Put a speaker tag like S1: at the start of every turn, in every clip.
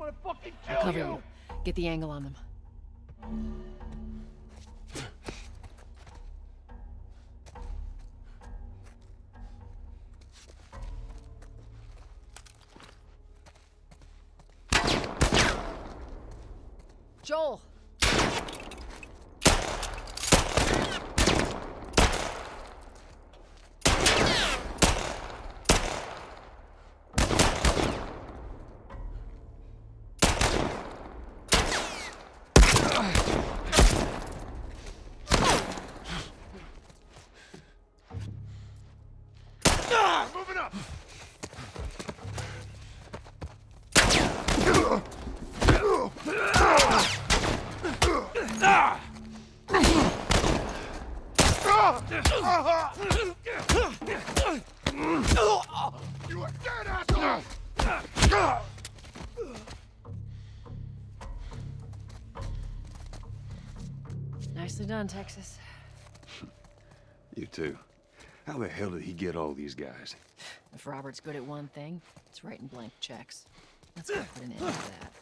S1: I'm gonna fucking
S2: I'll cover you. Get the angle on them. Nicely done, Texas.
S3: You too. How the hell did he get all these guys?
S2: If Robert's good at one thing, it's writing blank checks. Let's go put an end to that.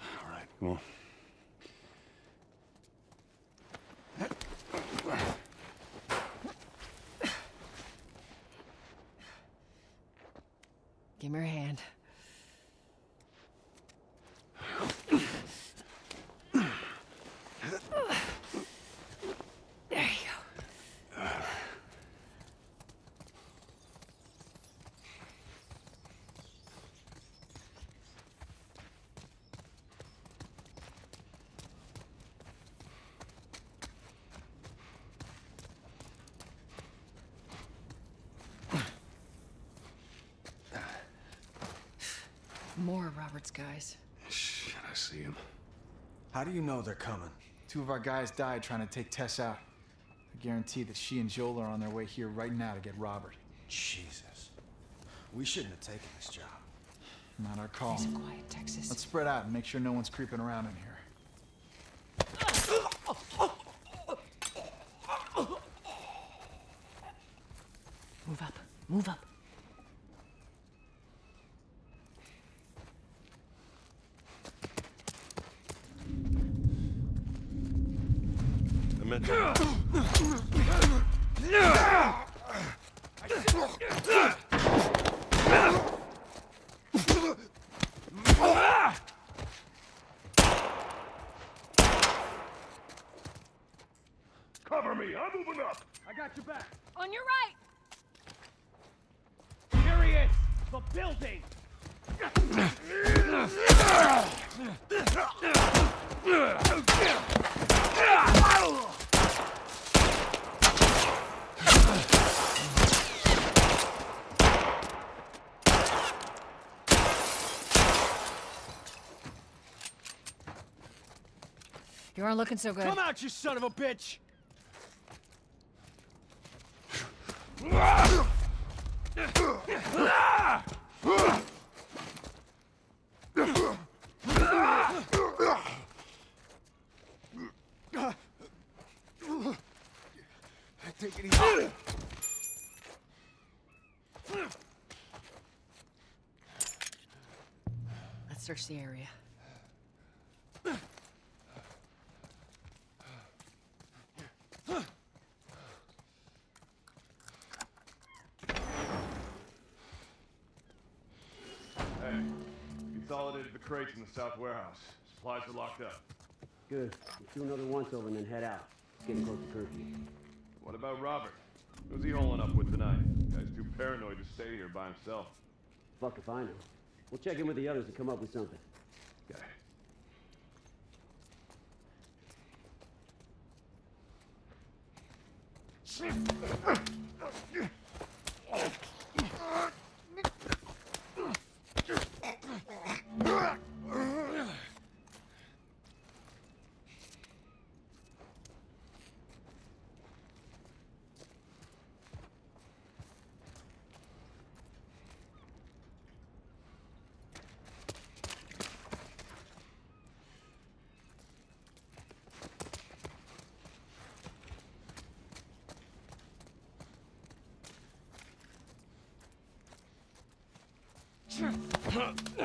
S3: All right, come on.
S2: More of Robert's guys.
S3: Shit, I see him.
S4: How do you know they're coming?
S5: Two of our guys died trying to take Tess out. I guarantee that she and Joel are on their way here right now to get Robert.
S4: Jesus. We shouldn't have taken this job.
S5: Not our call.
S2: Nice and quiet, Texas.
S5: Let's spread out and make sure no one's creeping around in here.
S2: Move up. Move up.
S3: I meant to... Cover me! I'm moving up!
S6: I got your back.
S2: On your right!
S6: Here he is. The building.
S2: You aren't looking so good.
S6: Come out, you son of a bitch.
S4: Take it easy.
S2: Let's search the area.
S7: Crates in the south warehouse. Supplies are locked up.
S8: Good. Let's do another once over and then head out. It's getting close to curfew.
S7: What about Robert? Who's he holing up with tonight? Guy's too paranoid to stay here by himself.
S8: Fuck if I know. We'll check in with the others to come up with something.
S3: Okay.
S2: Well We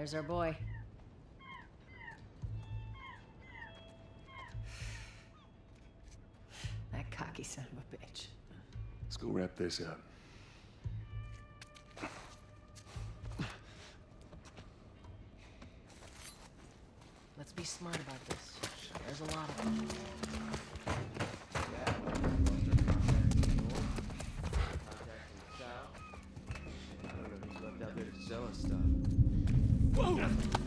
S2: There's our boy. That cocky son of a bitch.
S3: Let's go wrap this up.
S2: Let's be smart about this. There's a lot of them.
S4: I don't know who's left out there to sell us stuff. Boom!